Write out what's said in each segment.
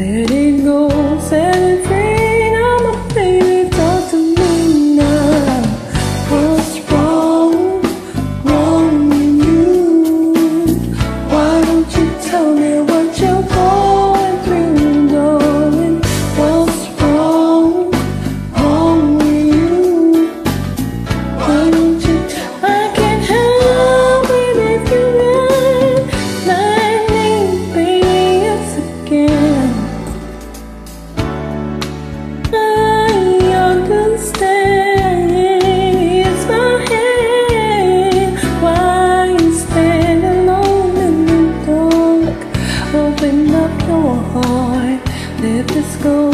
Letting go, the school.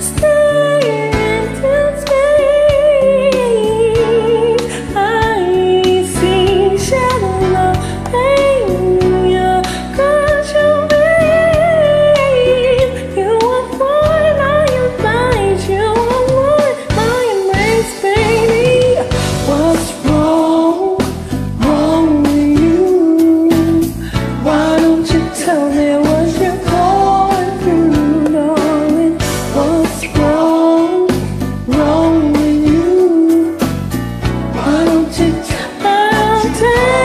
Stay to mountain.